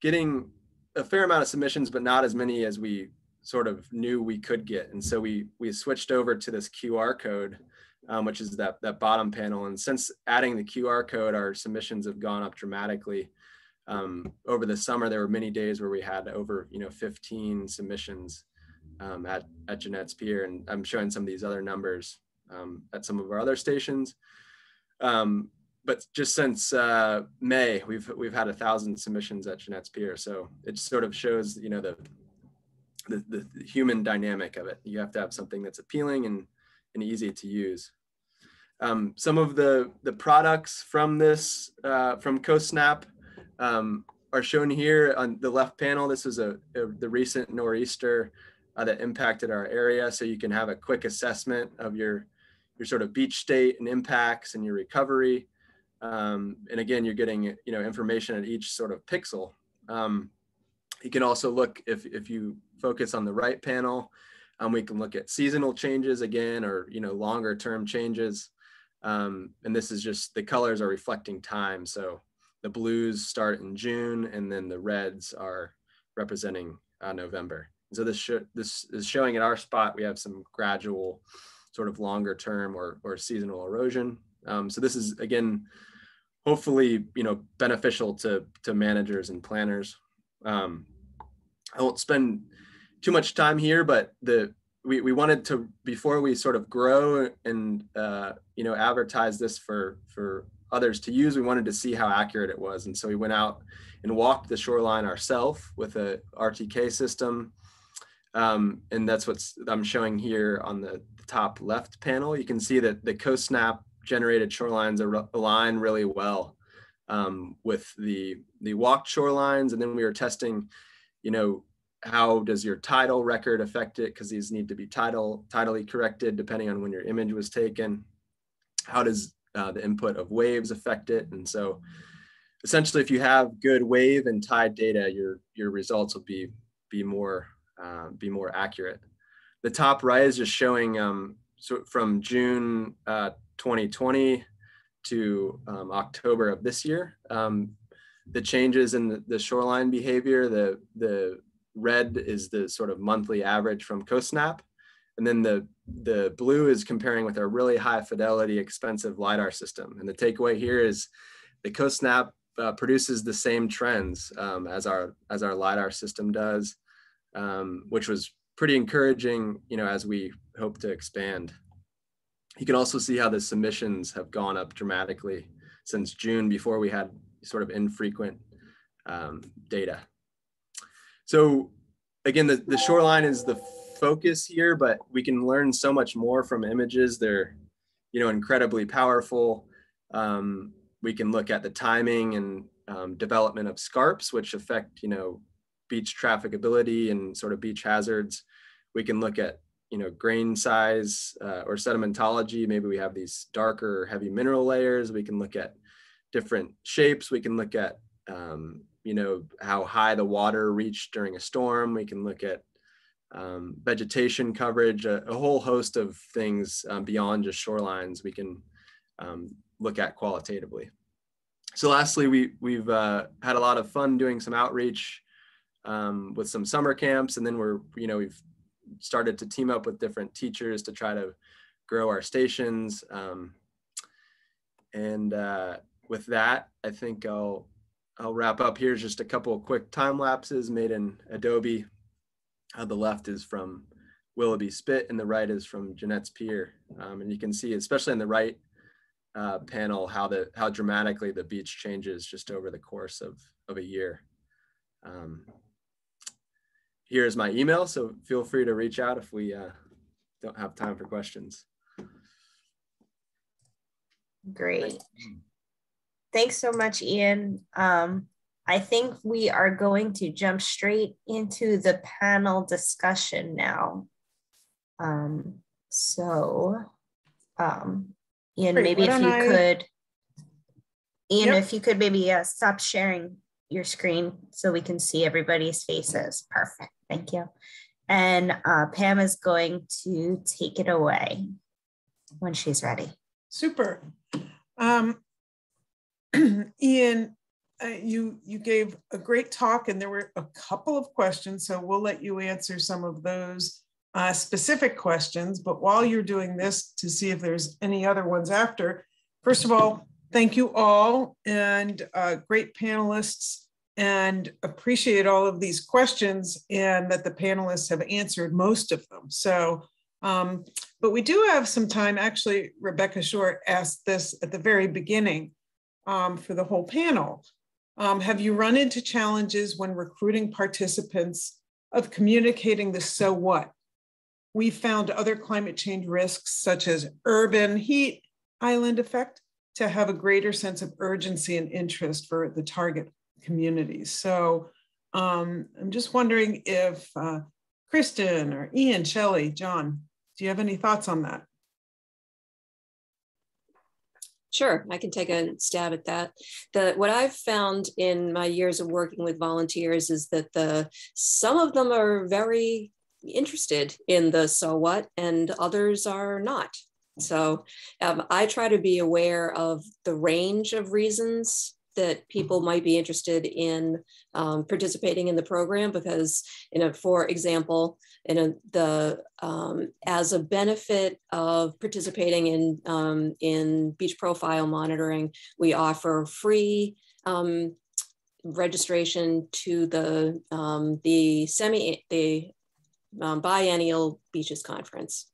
getting a fair amount of submissions, but not as many as we sort of knew we could get. And so we we switched over to this QR code um, which is that, that bottom panel. And since adding the QR code, our submissions have gone up dramatically. Um, over the summer, there were many days where we had over, you know, 15 submissions um, at, at Jennette's Pier. And I'm showing some of these other numbers um, at some of our other stations. Um, but just since uh, May, we've, we've had a thousand submissions at Jennette's Pier. So it sort of shows, you know, the, the, the human dynamic of it. You have to have something that's appealing and, and easy to use. Um, some of the, the products from this, uh, from CoastSnap um, are shown here on the left panel. This is a, a the recent nor'easter uh, that impacted our area. So you can have a quick assessment of your, your sort of beach state and impacts and your recovery. Um, and again, you're getting you know information at each sort of pixel. Um, you can also look if, if you focus on the right panel, um, we can look at seasonal changes again, or you know longer term changes. Um, and this is just the colors are reflecting time. So the blues start in June and then the reds are representing uh, November. so this, this is showing at our spot, we have some gradual sort of longer term or, or seasonal erosion. Um, so this is again, hopefully, you know, beneficial to, to managers and planners. Um, I won't spend too much time here, but the we, we wanted to before we sort of grow and uh, you know advertise this for for others to use we wanted to see how accurate it was. And so we went out and walked the shoreline ourselves with a rtk system. Um, and that's what i'm showing here on the, the, top left panel. You can see that the CoastSnap generated shorelines align really well um, with the the walked shorelines and then we were testing you know how does your title record affect it? Because these need to be title tidally corrected depending on when your image was taken. How does uh, the input of waves affect it? And so essentially, if you have good wave and tide data, your your results will be be more uh, be more accurate. The top right is just showing um, so from June uh, 2020 to um, October of this year. Um, the changes in the, shoreline behavior, the the red is the sort of monthly average from CoastSnap. And then the, the blue is comparing with our really high fidelity, expensive LiDAR system. And the takeaway here is the CoastSnap uh, produces the same trends um, as, our, as our LiDAR system does, um, which was pretty encouraging, you know, as we hope to expand. You can also see how the submissions have gone up dramatically since June before we had sort of infrequent um, data. So again, the, the shoreline is the focus here, but we can learn so much more from images. They're, you know, incredibly powerful. Um, we can look at the timing and um, development of scarps, which affect, you know, beach trafficability and sort of beach hazards. We can look at, you know, grain size uh, or sedimentology. Maybe we have these darker heavy mineral layers. We can look at different shapes. We can look at um, you know how high the water reached during a storm we can look at um, vegetation coverage a, a, whole host of things um, beyond just shorelines we can um, look at qualitatively so lastly we we've uh, had a lot of fun doing some outreach um, with some summer camps and then we're you know we've started to team up with different teachers to try to grow our stations um, and uh, with that i think i'll I'll wrap up here. Just a couple of quick time lapses made in Adobe. Uh, the left is from Willoughby Spit and the right is from Jennette's Pier. Um, and you can see, especially on the right, uh, panel how the how dramatically the beach changes just over the course of of a year. Um, here's my email, so feel free to reach out if we uh, don't have time for questions. Great. Thanks so much, Ian. Um, I think we are going to jump straight into the panel discussion now. Um, so, um, Ian, Great. maybe if you I... could, Ian, yep. if you could maybe uh, stop sharing your screen so we can see everybody's faces. Perfect. Thank you. And uh, Pam is going to take it away when she's ready. Super. Um, Ian, uh, you you gave a great talk, and there were a couple of questions, so we'll let you answer some of those uh, specific questions. But while you're doing this, to see if there's any other ones after, first of all, thank you all and uh, great panelists, and appreciate all of these questions and that the panelists have answered most of them. So. Um, but we do have some time. Actually, Rebecca Short asked this at the very beginning um, for the whole panel. Um, have you run into challenges when recruiting participants of communicating the so what? We found other climate change risks, such as urban heat island effect, to have a greater sense of urgency and interest for the target communities. So um, I'm just wondering if uh, Kristen or Ian, Shelley, John, do you have any thoughts on that? Sure, I can take a stab at that. The what I've found in my years of working with volunteers is that the some of them are very interested in the so what, and others are not. So um, I try to be aware of the range of reasons that people might be interested in um, participating in the program because, you know, for example, in a, the um, as a benefit of participating in um, in beach profile monitoring, we offer free um, registration to the um, the semi the um, biennial beaches conference,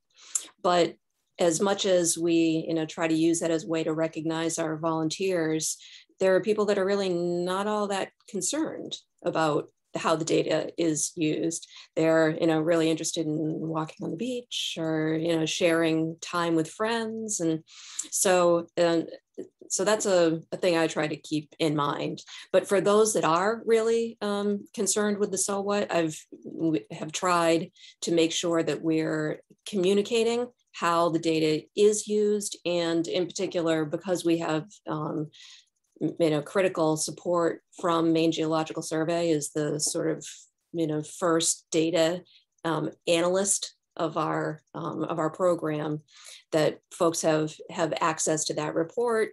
but as much as we you know try to use that as a way to recognize our volunteers there are people that are really not all that concerned about how the data is used. They're, you know, really interested in walking on the beach or, you know, sharing time with friends. And so, uh, so that's a, a, thing I try to keep in mind. But for those that are really um, concerned with the so what, I've have tried to make sure that we're communicating how the data is used, and in particular, because we have um, you know, critical support from Maine Geological Survey is the sort of, you know, first data um, analyst of our um, of our program that folks have have access to that report.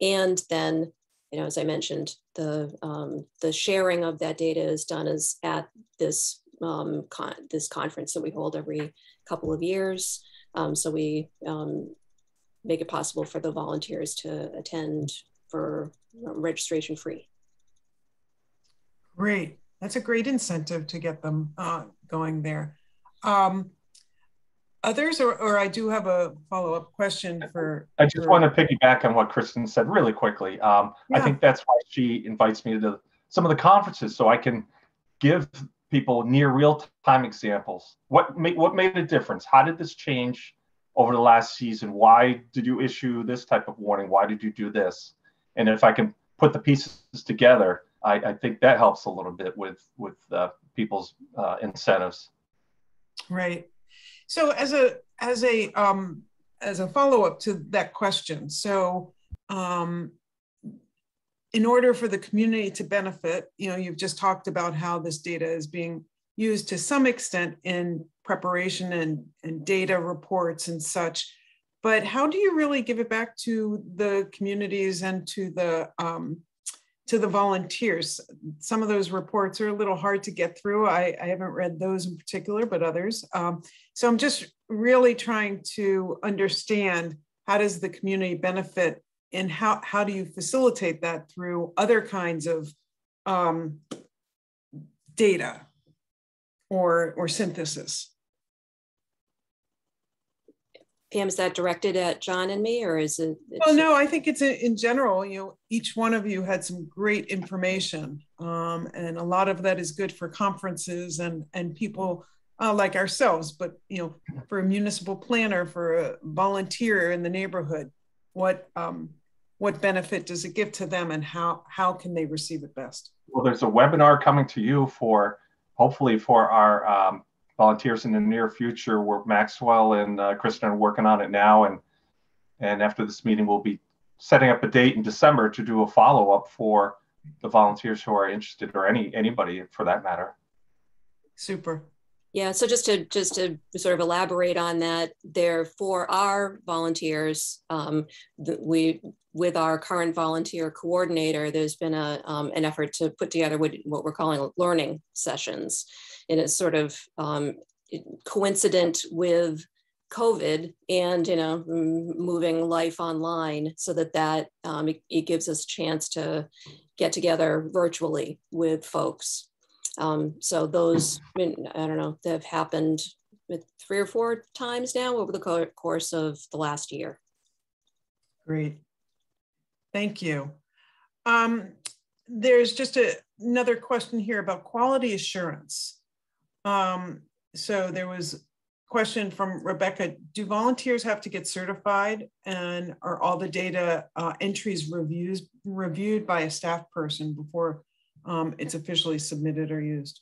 And then you know as i mentioned the um, the sharing of that data is done as at this um, con this conference that we hold every couple of years. Um, so we um, make it possible for the volunteers to attend for registration free. Great. That's a great incentive to get them uh, going there. Um, others, or, or I do have a follow up question for. I just for, want to piggyback on what Kristen said really quickly. Um, yeah. I think that's why she invites me to some of the conferences so I can give people near real time examples. What made, what made a difference? How did this change over the last season? Why did you issue this type of warning? Why did you do this? And if I can put the pieces together, I, I think that helps a little bit with with uh, people's uh, incentives. Right. So as a as a um, as a follow up to that question, so um, in order for the community to benefit, you know, you've just talked about how this data is being used to some extent in preparation and, and data reports and such but how do you really give it back to the communities and to the um, to the volunteers? Some of those reports are a little hard to get through. I, I haven't read those in particular, but others. Um, so I'm just really trying to understand how does the community benefit and how, how do you facilitate that through other kinds of um, data or, or synthesis? Pam, is that directed at John and me, or is it? Well, no, I think it's a, in general. You know, each one of you had some great information, um, and a lot of that is good for conferences and and people uh, like ourselves. But you know, for a municipal planner, for a volunteer in the neighborhood, what um, what benefit does it give to them, and how how can they receive it best? Well, there's a webinar coming to you for hopefully for our um, volunteers in the near future. Where Maxwell and uh, Kristen are working on it now, and and after this meeting, we'll be setting up a date in December to do a follow up for the volunteers who are interested, or any anybody for that matter. Super. Yeah, so just to just to sort of elaborate on that, there for our volunteers, um, we with our current volunteer coordinator, there's been a um, an effort to put together what, what we're calling learning sessions, and it's sort of um, coincident with COVID and you know moving life online, so that that um, it, it gives us a chance to get together virtually with folks. Um, so those, I, don't know, they've happened three or four times now over the course of the last year. Great. Thank you. Um, there's just a, another question here about quality assurance. Um, so there was a question from Rebecca, do volunteers have to get certified and are all the data uh, entries reviews, reviewed by a staff person before um, it's officially submitted or used.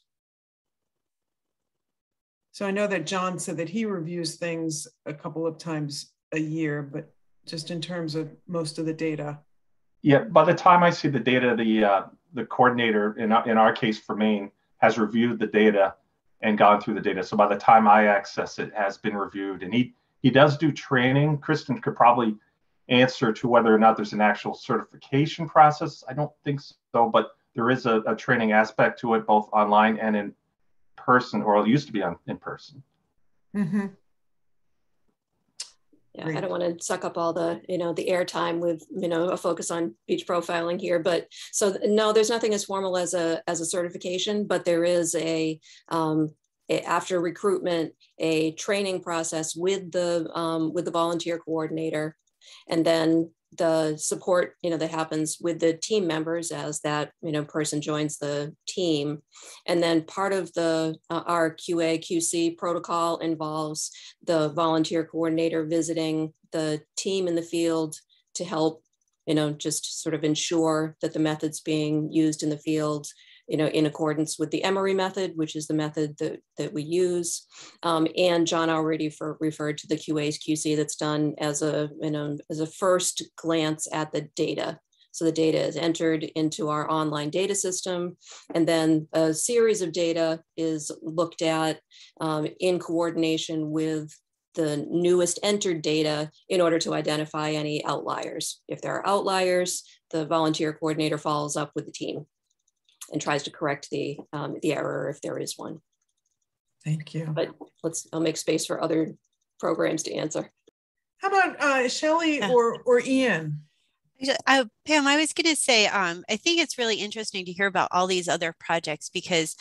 So I know that John said that he reviews things a couple of times a year, but just in terms of most of the data. Yeah, by the time I see the data, the uh, the coordinator in in our case for Maine has reviewed the data and gone through the data. So by the time I access it, has been reviewed, and he he does do training. Kristen could probably answer to whether or not there's an actual certification process. I don't think so, but there is a, a training aspect to it, both online and in person, or it used to be on in person. Mm-hmm. Yeah, Great. I don't want to suck up all the you know the airtime with you know a focus on beach profiling here, but so no, there's nothing as formal as a as a certification, but there is a um, after recruitment a training process with the um, with the volunteer coordinator and then the support you know that happens with the team members as that you know person joins the team. And then part of the uh, our qa qc protocol involves the volunteer coordinator visiting the team in the field to help you know just sort of ensure that the methods being used in the field you know, in accordance with the Emery method, which is the method that, that we use. Um, and John already for, referred to the QA's QC that's done as a, you know, as a first glance at the data. So the data is entered into our online data system, and then a series of data is looked at um, in coordination with the newest entered data in order to identify any outliers. If there are outliers, the volunteer coordinator follows up with the team and tries to correct the, um, the error if there is one. Thank you. But let's, I'll make space for other programs to answer. How about uh, Shelley yeah. or, or Ian? Uh, Pam, I was going to say, um, I think it's really interesting to hear about all these other projects because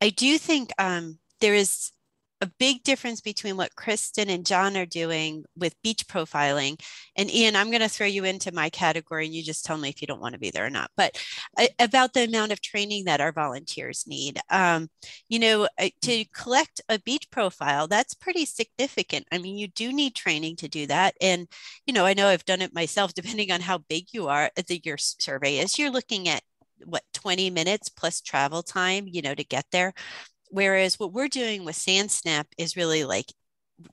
I do think um, there is a big difference between what Kristen and John are doing with beach profiling. And Ian, I'm going to throw you into my category and you just tell me if you don't want to be there or not. But uh, about the amount of training that our volunteers need. Um, you know, uh, to collect a beach profile, that's pretty significant. I mean, you do need training to do that. And, you know, I know I've done it myself, depending on how big you are, uh, the, your survey is, you're looking at what 20 minutes plus travel time you know to get there Whereas what we're doing with SandSnap is really like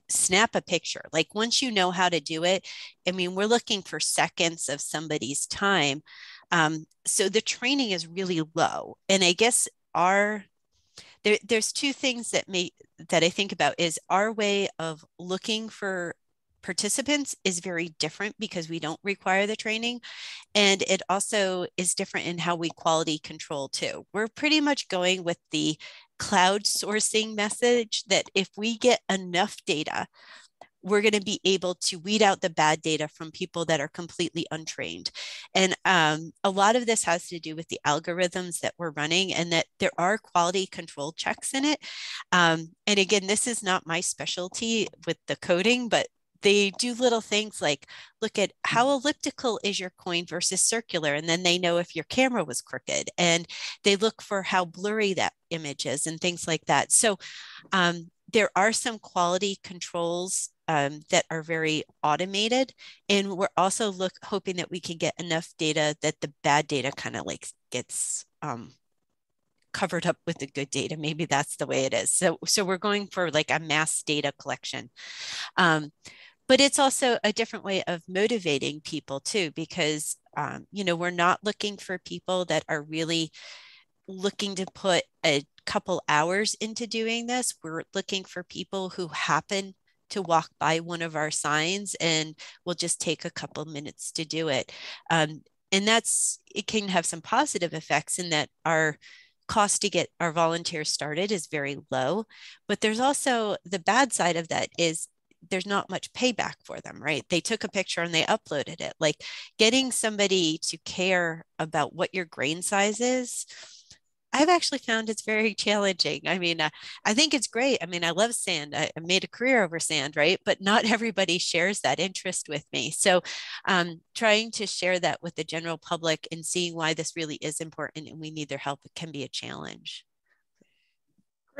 snap a picture. Like once you know how to do it, I mean, we're looking for seconds of somebody's time. Um, so the training is really low. And I guess our there, there's two things that may that I think about is our way of looking for participants is very different because we don't require the training. And it also is different in how we quality control too. We're pretty much going with the cloud sourcing message that if we get enough data, we're going to be able to weed out the bad data from people that are completely untrained. And um, a lot of this has to do with the algorithms that we're running and that there are quality control checks in it. Um, and again, this is not my specialty with the coding, but they do little things like look at how elliptical is your coin versus circular and then they know if your camera was crooked and they look for how blurry that image is and things like that so um, there are some quality controls um, that are very automated and we're also look hoping that we can get enough data that the bad data kind of like gets um, covered up with the good data. Maybe that's the way it is. So, so we're going for like a mass data collection. Um, but it's also a different way of motivating people too, because, um, you know, we're not looking for people that are really looking to put a couple hours into doing this. We're looking for people who happen to walk by one of our signs and will just take a couple minutes to do it. Um, and that's, it can have some positive effects in that our cost to get our volunteers started is very low. But there's also the bad side of that is there's not much payback for them, right? They took a picture and they uploaded it. Like getting somebody to care about what your grain size is I've actually found it's very challenging. I mean, uh, I think it's great. I mean, I love sand. I, I, made a career over sand, right? But not everybody shares that interest with me. So, um, trying to share that with the general public and seeing why this really is important and we need their help can be a challenge.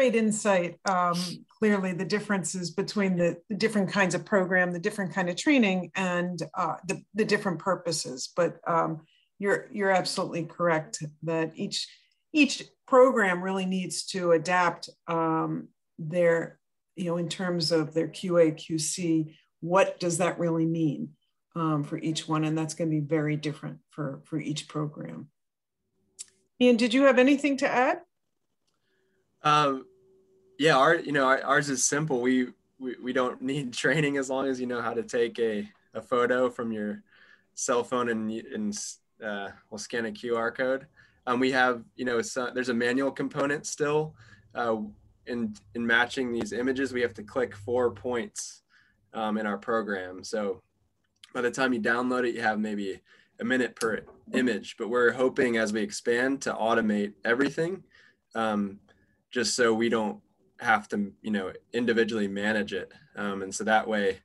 Great insight. Um, clearly, the differences between the, the, different kinds of program, the different kind of training, and uh, the, the different purposes. But um, you're you're absolutely correct that each each program really needs to adapt um, their, you know, in terms of their QA, QC, what does that really mean um, for each one? And that's going to be very different for, for each program. Ian, did you have anything to add? Um, yeah, our, you know, ours is simple. We, we, we don't need training as long as you know how to take a, a photo from your cell phone and, and uh, we'll scan a QR code. Um, we have, you know, some, there's a manual component still. Uh, in, in matching these images, we have to click four points um, in our program. So by the time you download it, you have maybe a minute per image, but we're hoping as we expand to automate everything um, just so we don't have to, you know, individually manage it. Um, and so that way,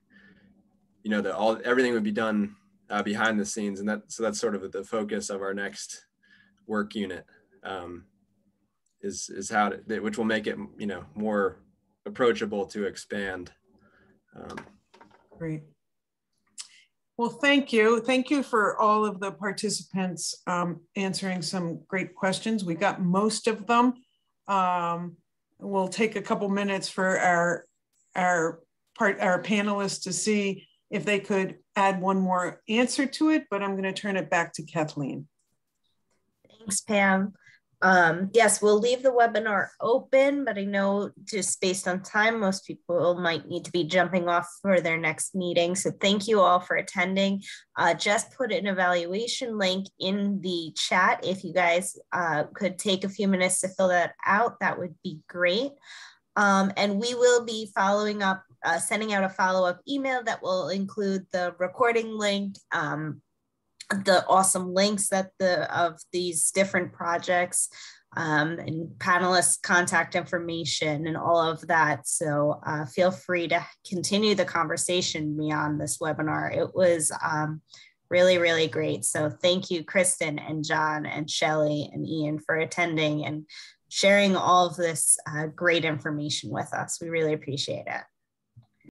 you know, that all, everything would be done uh, behind the scenes. And that, so that's sort of the focus of our next work unit um, is is how to, which will make it you know more approachable to expand. Um, Great. Well, thank you. Thank you for all of the participants um, answering some great questions. We got most of them. Um, we'll take a couple minutes for our our part our panelists to see if they could add one more answer to it, but I'm going to turn it back to Kathleen. Thanks, Pam. Um, yes, we'll leave the webinar open, but I know just based on time, most people might need to be jumping off for their next meeting. So thank you all for attending. Uh, just put an evaluation link in the chat. If you guys uh, could take a few minutes to fill that out, that would be great. Um, and we will be following up, uh, sending out a follow-up email that will include the recording link, um, the awesome links that the of these different projects um, and panelists contact information and all of that. So uh, feel free to continue the conversation beyond this webinar. It was um, really, really great. So thank you, Kristen and John and Shelley and Ian for attending and sharing all of this uh, great information with us. We really appreciate it.